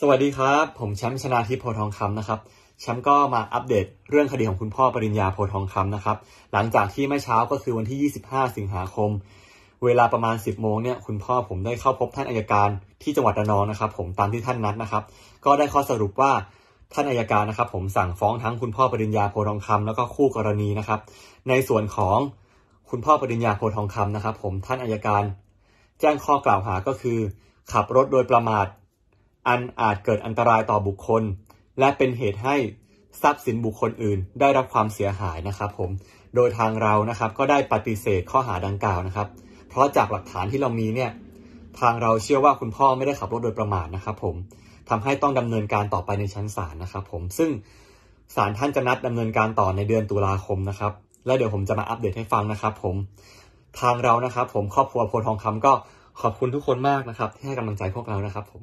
สวัสดีครับ ผมแชมป์ชนาทิพย์โพทองคำนะครับแชมป์ก็มาอัปเดตเรื่องคดีของคุณพ่อปริญญาโพทองคำนะครับ หลังจากที่เมื่อเช้าก็คือวันที่ 25 สิงหาคม เวลาประมาณ 10 โมงเนี่ยคุณพ่อผมได้เข้าพบท่านอายการที่จังหวัดระนองนะครับ ผมตามที่ท่านนัดนะครับ ก็ได้ข้อสรุปว่าท่านอายการนะครับ ผมสั่งฟ้องทั้งคุณพ่อปริญญาโพทองคำแล้วก็คู่กรณีนะครับ ในส่วนของคุณพ่อปริญญาโพทองคำนะครับ ผมท่านอายการ แจ้งข้อกล่าวหาก็คือ ขับรถโดยประมาท อันอาจเกิดอันตรายต่อบุคคล และเป็นเหตุให้ทรัพย์สินบุคคลอื่น ได้รับความเสียหายนะครับผม โดยทางเรานะครับก็ได้ปฏิเสธข้อหาดังกล่าวนะครับ เพราะจากหลักฐานที่เรามีเนี่ยทางเราเชื่อว่าคุณพ่อไม่ได้ขับรถโดยประมาทนะครับผมทำให้ต้องดำเนินการต่อไปในชั้นศาลนะครับผมซึ่งศาลท่านจะนัดดำเนินการต่อในเดือนตุลาคมนะครับ และเดี๋ยวผมจะมาอัปเดตให้ฟังนะครับผมทางเรานะครับ ผมครอบครัวโพทองคำก็ขอบคุณทุกคนมากนะครับที่ให้กำลังใจพวกเรานะครับผม